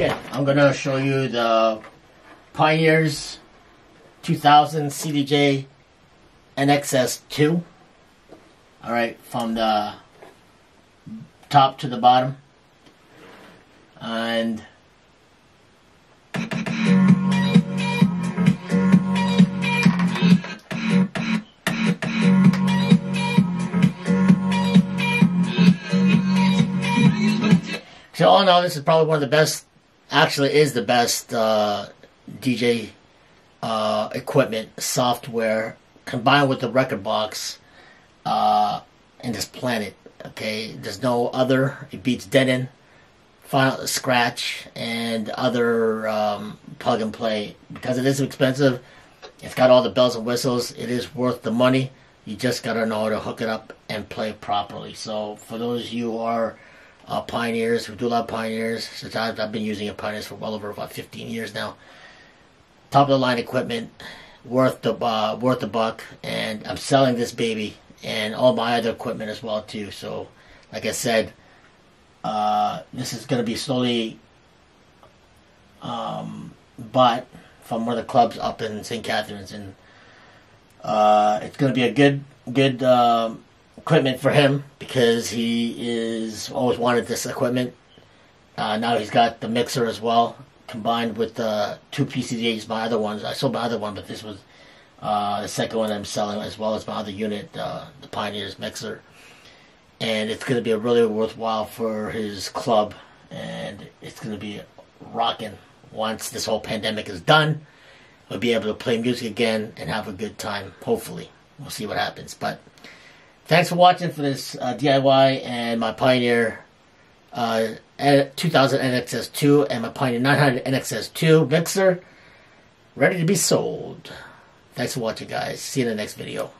Okay, I'm gonna show you the Pioneers 2000 CDJ NXS2. Alright, from the top to the bottom. And So all in all, this is probably one of the best, actually is the best uh, DJ uh, equipment, software, combined with the rekordbox uh, in this planet. Okay, there's no other. It beats Denon, Final Scratch, and other um, plug and play because it is expensive. It's got all the bells and whistles. It is worth the money. You just gotta know how to hook it up and play properly. So for those you are uh, Pioneers. We do a lot of Pioneers. Since I've, I've been using a Pioneers for well over about 15 years now. Top of the line equipment, worth the uh, worth the buck, and I'm selling this baby and all my other equipment as well too. So, like I said, uh, this is going to be slowly um, bought from one of the clubs up in St. Catharines, and uh, it's going to be a good good. Um, equipment for him because he is always wanted this equipment. Uh, now he's got the mixer as well, combined with the two PCDs, my other ones. I sold my other one, but this was uh, the second one I'm selling, as well as my other unit, uh, the Pioneers mixer. And it's going to be a really worthwhile for his club, and it's going to be rocking once this whole pandemic is done. We'll be able to play music again and have a good time, hopefully. We'll see what happens. But Thanks for watching for this uh, DIY and my Pioneer uh, 2000 NXS2 and my Pioneer 900 NXS2 mixer ready to be sold. Thanks for watching, guys. See you in the next video.